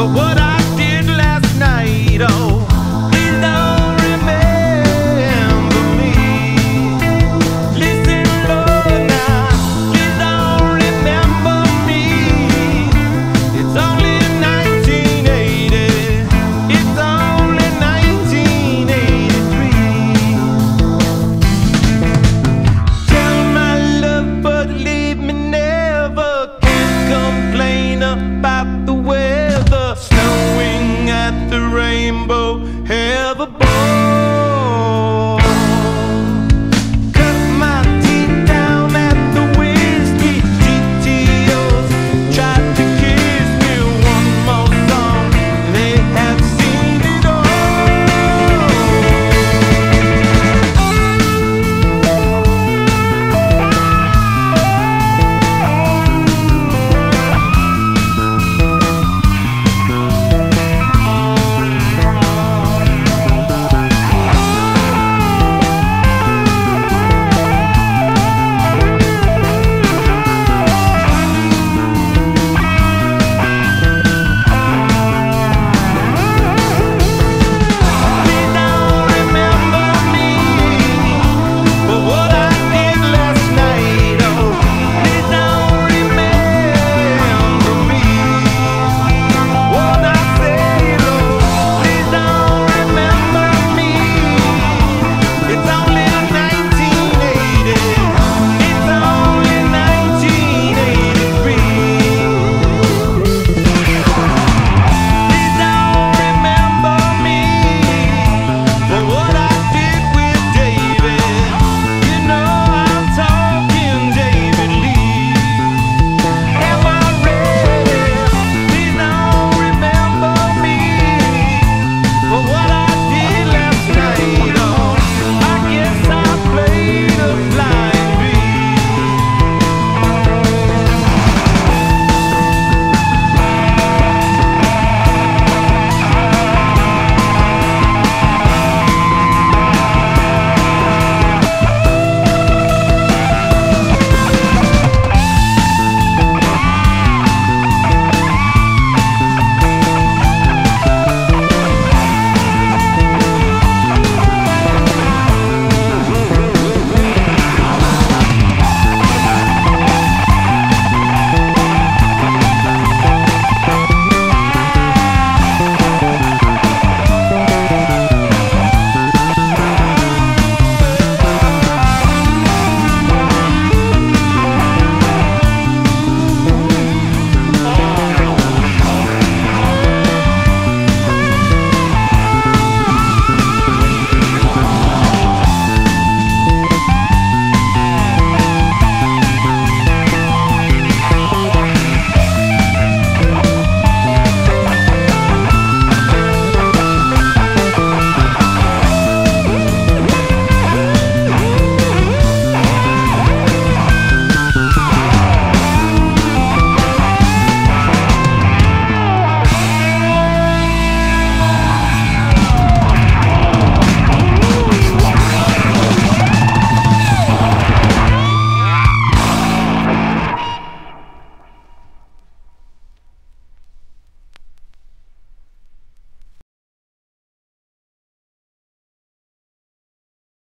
But what